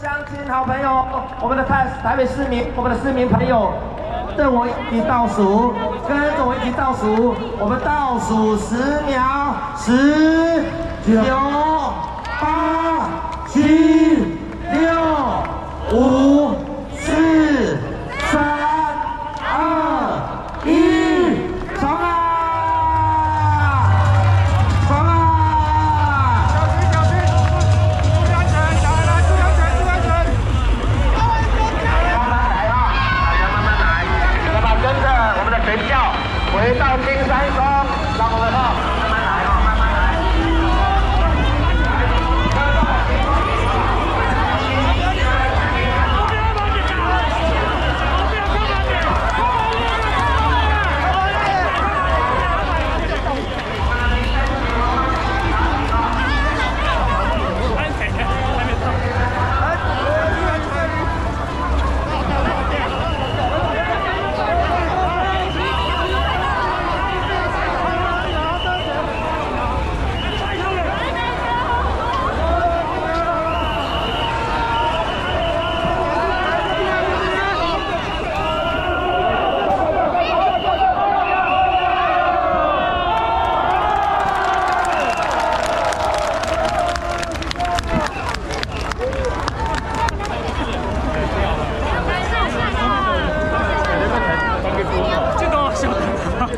乡亲好朋友，我们的台台北市民，我们的市民朋友，跟我一起倒数，跟着我一起倒数，我们倒数十秒，十九。神教，回到金山中，让我们。